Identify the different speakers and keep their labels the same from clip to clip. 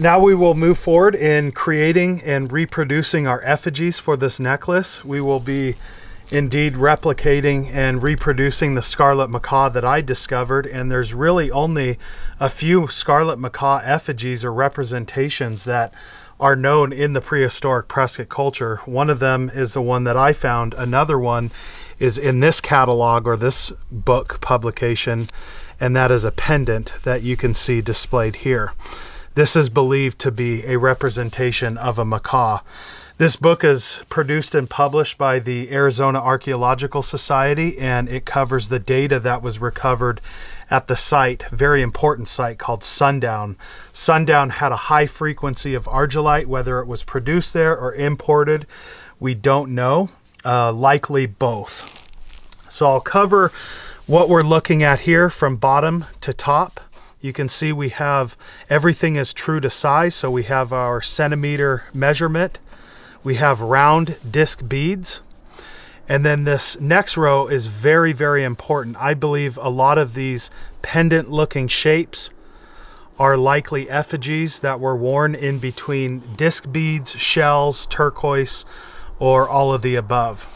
Speaker 1: Now we will move forward in creating and reproducing our effigies for this necklace. We will be indeed replicating and reproducing the scarlet macaw that I discovered and there's really only a few scarlet macaw effigies or representations that are known in the prehistoric Prescott culture. One of them is the one that I found. Another one is in this catalog or this book publication and that is a pendant that you can see displayed here. This is believed to be a representation of a macaw. This book is produced and published by the Arizona Archaeological Society, and it covers the data that was recovered at the site, very important site called Sundown. Sundown had a high frequency of argillite, whether it was produced there or imported, we don't know. Uh, likely both. So I'll cover what we're looking at here from bottom to top. You can see we have everything is true to size. So we have our centimeter measurement. We have round disc beads. And then this next row is very, very important. I believe a lot of these pendant looking shapes are likely effigies that were worn in between disc beads, shells, turquoise, or all of the above.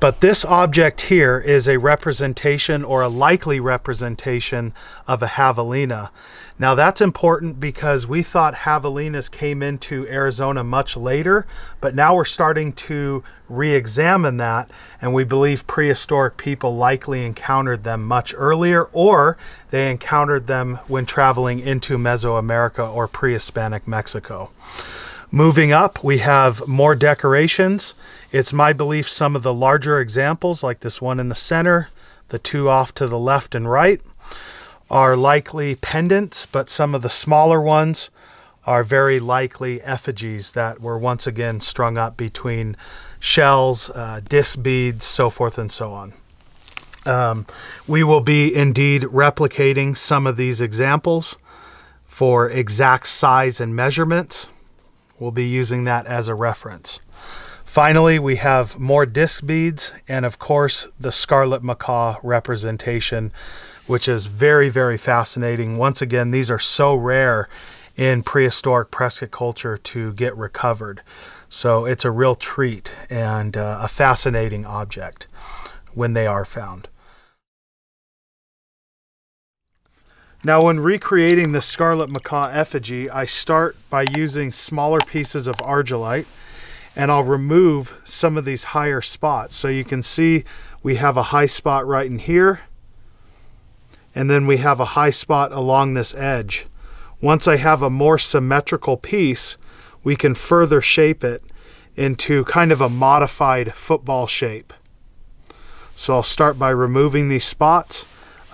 Speaker 1: But this object here is a representation or a likely representation of a javelina. Now that's important because we thought javelinas came into Arizona much later, but now we're starting to re-examine that and we believe prehistoric people likely encountered them much earlier or they encountered them when traveling into Mesoamerica or pre-Hispanic Mexico. Moving up, we have more decorations. It's my belief some of the larger examples, like this one in the center, the two off to the left and right, are likely pendants, but some of the smaller ones are very likely effigies that were once again strung up between shells, uh, disc beads, so forth and so on. Um, we will be indeed replicating some of these examples for exact size and measurements. We'll be using that as a reference. Finally, we have more disc beads and of course the scarlet macaw representation, which is very, very fascinating. Once again, these are so rare in prehistoric Prescott culture to get recovered. So it's a real treat and uh, a fascinating object when they are found. Now when recreating the scarlet macaw effigy, I start by using smaller pieces of argillite and I'll remove some of these higher spots. So you can see we have a high spot right in here and then we have a high spot along this edge. Once I have a more symmetrical piece, we can further shape it into kind of a modified football shape. So I'll start by removing these spots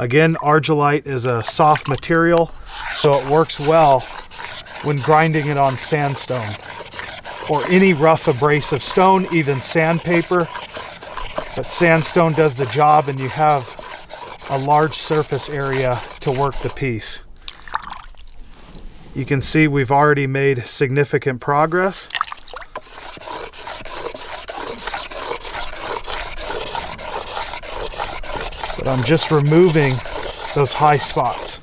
Speaker 1: Again, argillite is a soft material, so it works well when grinding it on sandstone or any rough abrasive stone, even sandpaper. But sandstone does the job and you have a large surface area to work the piece. You can see we've already made significant progress. I'm just removing those high spots.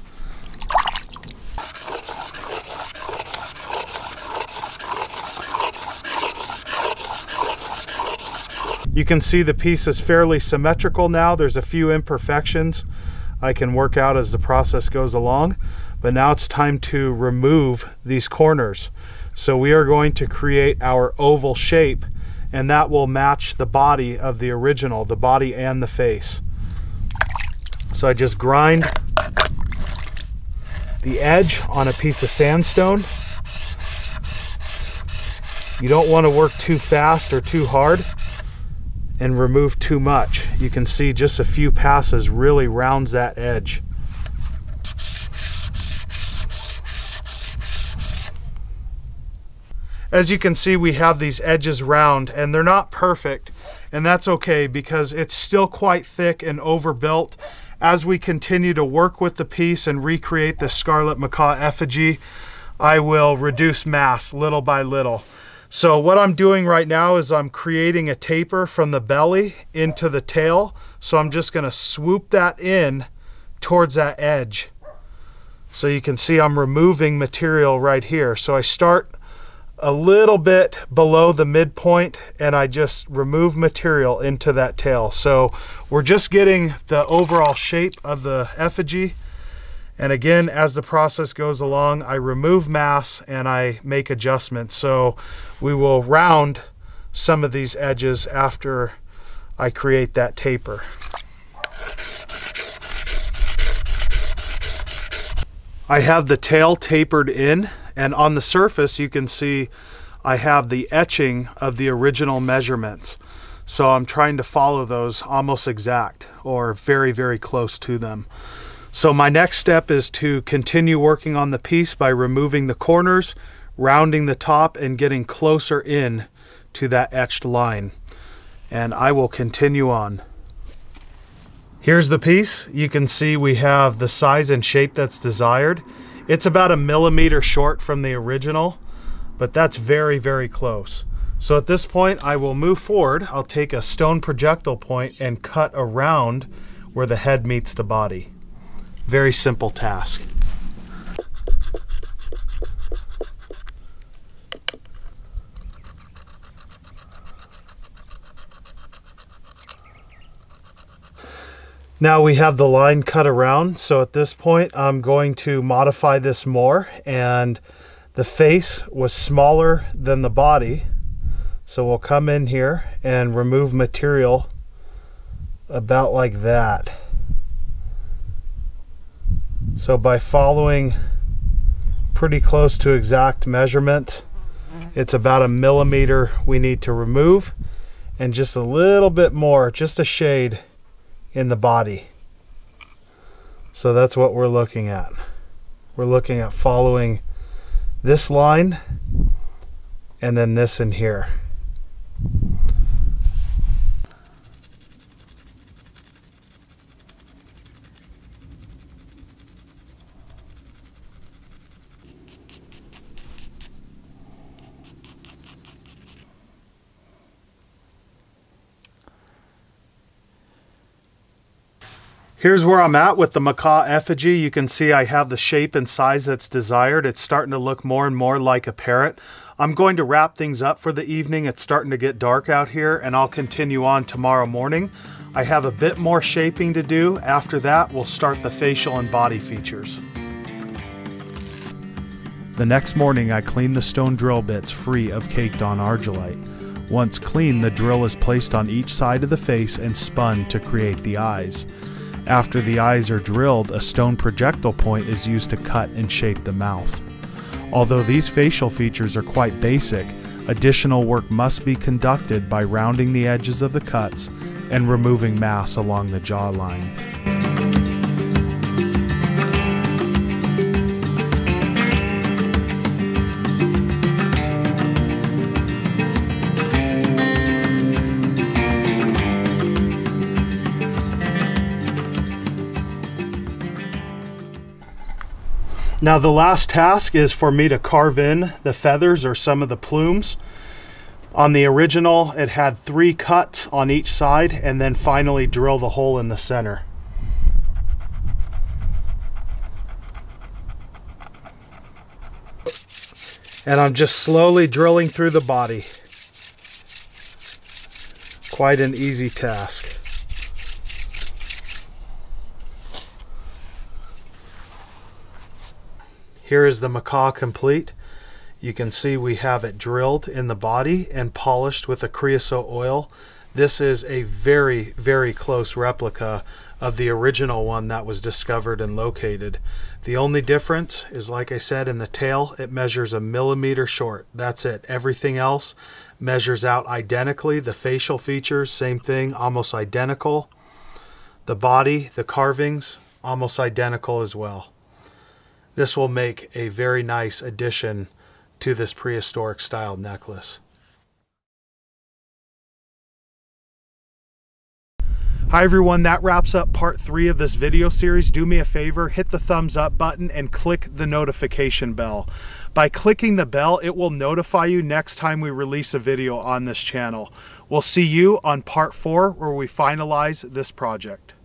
Speaker 1: You can see the piece is fairly symmetrical now. There's a few imperfections I can work out as the process goes along, but now it's time to remove these corners. So we are going to create our oval shape and that will match the body of the original, the body and the face. So I just grind the edge on a piece of sandstone. You don't want to work too fast or too hard and remove too much. You can see just a few passes really rounds that edge. As you can see, we have these edges round and they're not perfect and that's okay because it's still quite thick and overbuilt as we continue to work with the piece and recreate the scarlet macaw effigy, I will reduce mass little by little. So what I'm doing right now is I'm creating a taper from the belly into the tail. So I'm just gonna swoop that in towards that edge. So you can see I'm removing material right here. So I start a little bit below the midpoint and I just remove material into that tail. So we're just getting the overall shape of the effigy. And again, as the process goes along, I remove mass and I make adjustments. So we will round some of these edges after I create that taper. I have the tail tapered in and on the surface you can see I have the etching of the original measurements. So I'm trying to follow those almost exact or very, very close to them. So my next step is to continue working on the piece by removing the corners, rounding the top and getting closer in to that etched line. And I will continue on. Here's the piece. You can see we have the size and shape that's desired. It's about a millimeter short from the original, but that's very, very close. So at this point, I will move forward. I'll take a stone projectile point and cut around where the head meets the body. Very simple task. Now we have the line cut around, so at this point I'm going to modify this more and the face was smaller than the body. So we'll come in here and remove material about like that. So by following pretty close to exact measurement, it's about a millimeter we need to remove and just a little bit more, just a shade in the body. So that's what we're looking at. We're looking at following this line and then this in here. Here's where I'm at with the macaw effigy. You can see I have the shape and size that's desired. It's starting to look more and more like a parrot. I'm going to wrap things up for the evening. It's starting to get dark out here and I'll continue on tomorrow morning. I have a bit more shaping to do. After that, we'll start the facial and body features. The next morning, I clean the stone drill bits free of caked on argillite. Once clean, the drill is placed on each side of the face and spun to create the eyes. After the eyes are drilled, a stone projectile point is used to cut and shape the mouth. Although these facial features are quite basic, additional work must be conducted by rounding the edges of the cuts and removing mass along the jawline. Now the last task is for me to carve in the feathers or some of the plumes. On the original, it had three cuts on each side and then finally drill the hole in the center. And I'm just slowly drilling through the body. Quite an easy task. Here is the macaw complete. You can see we have it drilled in the body and polished with a creosote oil. This is a very, very close replica of the original one that was discovered and located. The only difference is, like I said, in the tail, it measures a millimeter short. That's it. Everything else measures out identically. The facial features, same thing, almost identical. The body, the carvings, almost identical as well. This will make a very nice addition to this prehistoric style necklace. Hi everyone, that wraps up part three of this video series. Do me a favor, hit the thumbs up button and click the notification bell. By clicking the bell, it will notify you next time we release a video on this channel. We'll see you on part four where we finalize this project.